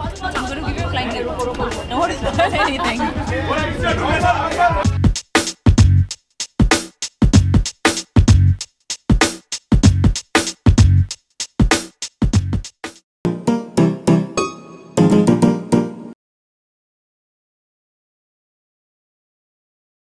I'm going to give you a flying kick. No, it's not anything.